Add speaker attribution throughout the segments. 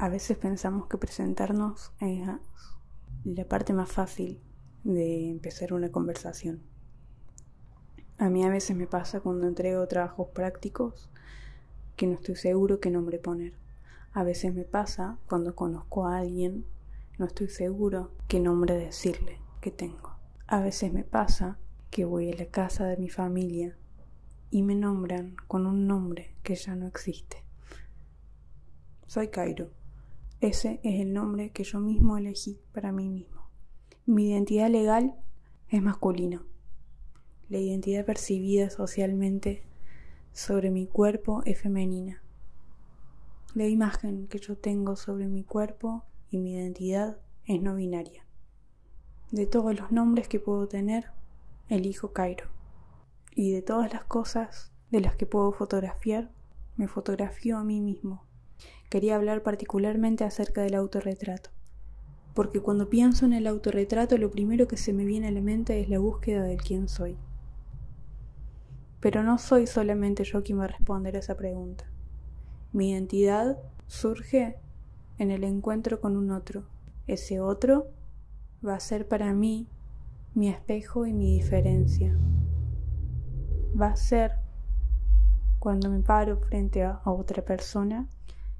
Speaker 1: A veces pensamos que presentarnos es la parte más fácil de empezar una conversación. A mí a veces me pasa cuando entrego trabajos prácticos que no estoy seguro qué nombre poner. A veces me pasa cuando conozco a alguien, no estoy seguro qué nombre decirle que tengo. A veces me pasa que voy a la casa de mi familia y me nombran con un nombre que ya no existe. Soy Cairo. Ese es el nombre que yo mismo elegí para mí mismo. Mi identidad legal es masculino. La identidad percibida socialmente sobre mi cuerpo es femenina. La imagen que yo tengo sobre mi cuerpo y mi identidad es no binaria. De todos los nombres que puedo tener, elijo Cairo. Y de todas las cosas de las que puedo fotografiar, me fotografío a mí mismo quería hablar particularmente acerca del autorretrato. Porque cuando pienso en el autorretrato lo primero que se me viene a la mente es la búsqueda del quién soy. Pero no soy solamente yo quien va a responder a esa pregunta. Mi identidad surge en el encuentro con un otro. Ese otro va a ser para mí mi espejo y mi diferencia. Va a ser cuando me paro frente a, otra persona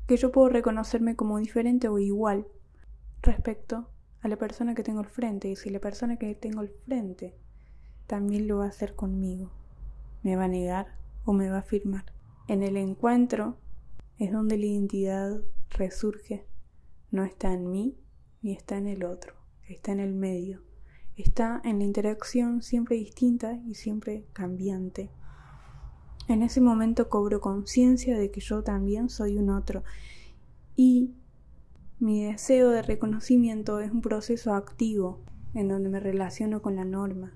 Speaker 1: que yo puedo reconocerme como diferente o igual respecto a la persona que tengo al frente y si la persona que tengo al frente también lo va a hacer conmigo, me va a negar o me va a afirmar. En el encuentro es donde la identidad resurge, no está en mí ni está en el otro, está en el medio, está en la interacción siempre distinta y siempre cambiante en ese momento cobro conciencia de que yo también soy un otro y mi deseo de reconocimiento es un proceso activo en donde me relaciono con la norma.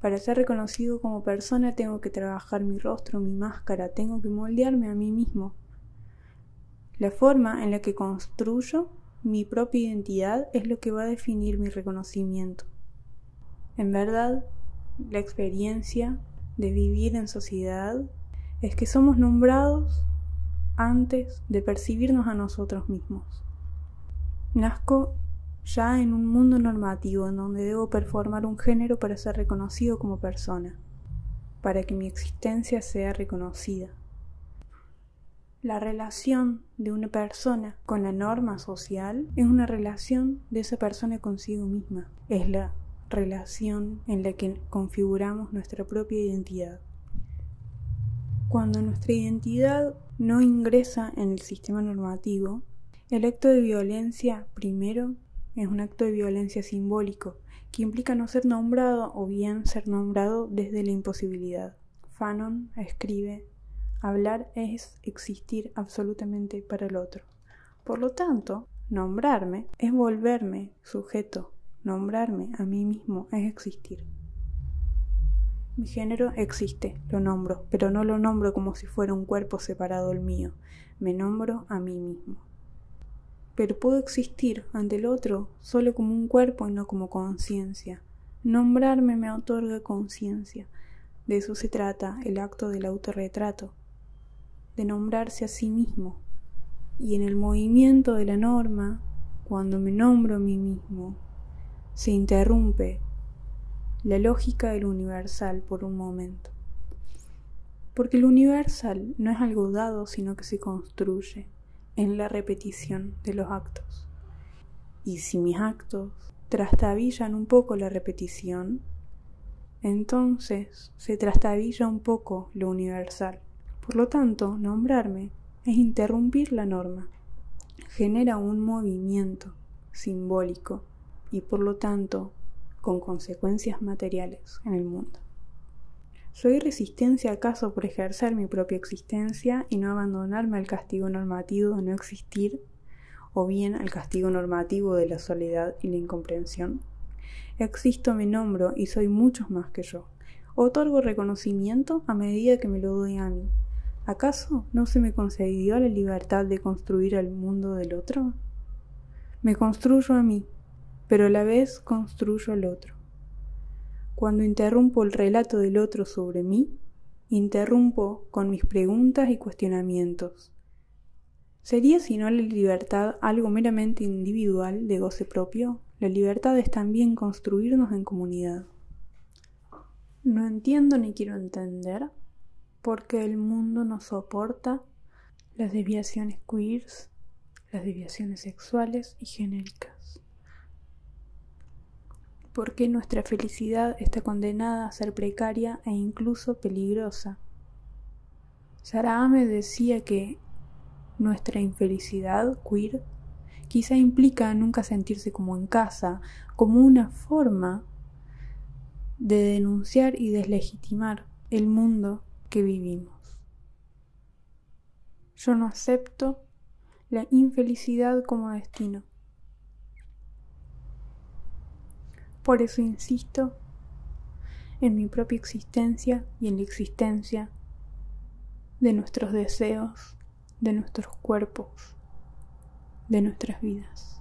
Speaker 1: Para ser reconocido como persona tengo que trabajar mi rostro, mi máscara, tengo que moldearme a mí mismo. La forma en la que construyo mi propia identidad es lo que va a definir mi reconocimiento. En verdad, la experiencia de vivir en sociedad es que somos nombrados antes de percibirnos a nosotros mismos. Nazco ya en un mundo normativo en donde debo performar un género para ser reconocido como persona, para que mi existencia sea reconocida. La relación de una persona con la norma social es una relación de esa persona consigo misma. Es la relación en la que configuramos nuestra propia identidad. Cuando nuestra identidad no ingresa en el sistema normativo, el acto de violencia primero es un acto de violencia simbólico que implica no ser nombrado o bien ser nombrado desde la imposibilidad. Fanon escribe, hablar es existir absolutamente para el otro. Por lo tanto, nombrarme es volverme sujeto Nombrarme a mí mismo es existir. Mi género existe, lo nombro, pero no lo nombro como si fuera un cuerpo separado del mío, me nombro a mí mismo. Pero puedo existir ante el otro solo como un cuerpo y no como conciencia. Nombrarme me otorga conciencia. De eso se trata el acto del autorretrato, de nombrarse a sí mismo. Y en el movimiento de la norma, cuando me nombro a mí mismo, se interrumpe la lógica del universal por un momento. Porque el universal no es algo dado, sino que se construye en la repetición de los actos. Y si mis actos trastabillan un poco la repetición, entonces se trastabilla un poco lo universal. Por lo tanto, nombrarme es interrumpir la norma. Genera un movimiento simbólico y por lo tanto con consecuencias materiales en el mundo. ¿Soy resistencia acaso por ejercer mi propia existencia y no abandonarme al castigo normativo de no existir o bien al castigo normativo de la soledad y la incomprensión? Existo, me nombro y soy muchos más que yo. Otorgo reconocimiento a medida que me lo doy a mí. ¿Acaso no se me concedió la libertad de construir el mundo del otro? Me construyo a mí pero a la vez construyo el otro. Cuando interrumpo el relato del otro sobre mí, interrumpo con mis preguntas y cuestionamientos. ¿Sería si no la libertad algo meramente individual de goce propio? La libertad es también construirnos en comunidad. No entiendo ni quiero entender por qué el mundo no soporta las desviaciones queers, las desviaciones sexuales y genéricas. ¿Por qué nuestra felicidad está condenada a ser precaria e incluso peligrosa? Sarah me decía que nuestra infelicidad queer quizá implica nunca sentirse como en casa, como una forma de denunciar y deslegitimar el mundo que vivimos. Yo no acepto la infelicidad como destino. Por eso insisto en mi propia existencia y en la existencia de nuestros deseos de nuestros cuerpos, de nuestras vidas.